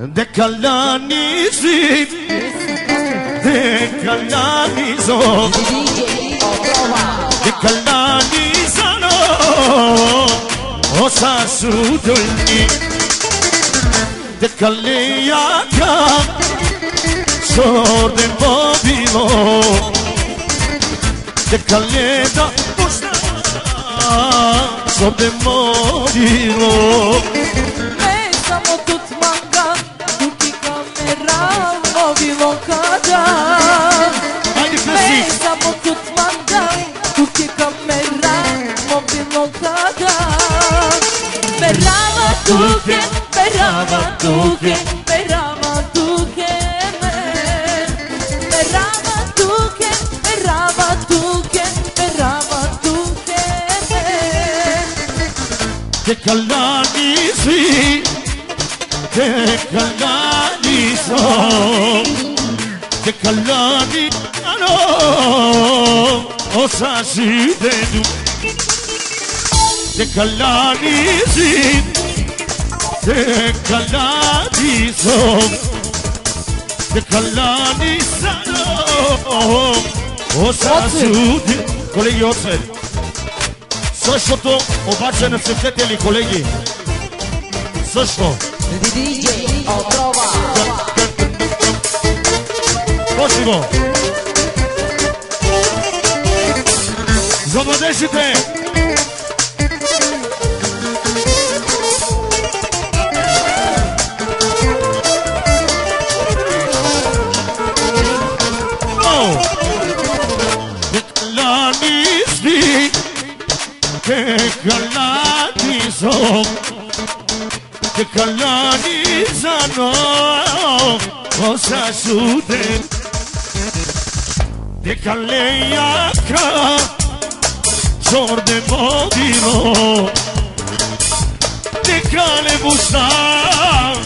Δε καλά νησί Δε καλά νησό Δε καλά νησάνο Όσα σου δουλνί Δε καλή άκα Σόρ δεν πόβιλο Δε καλή τα πούστα Σόρ δεν πόβιλο Δε καλή τα πούστα nam ovim okada Ne che tutmanda, tut je kamera ovim okada Merava tuke, merava tuke, merava tuke Merava tuke, merava tuke, merava tuke Tekallani si, tekallani και καλά τι κάνω όσα συνδέουν και καλά νησί και καλά νησό και καλά νησάνω όσα σου Κολέγι Ότσελ Σώσ' ο Βάτσο είναι κολέγι. Σώσ' το DJ, ο Massimo. Zabodešite! Oh! Λανίστη και καλάνιζω και καλάνιζανω όσα σου δεν قال لي ياك جور دي موديرو ديكالي بوسان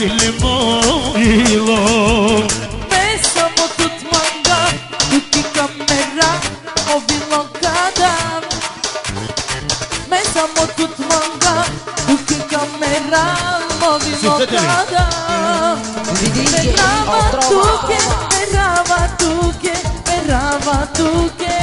للي موديرو Ve samo tutmam da Tutti kamera Ovi lokada Me samo tutmam da Tutti kamera Ovi lokada Me तू के मेरा तू के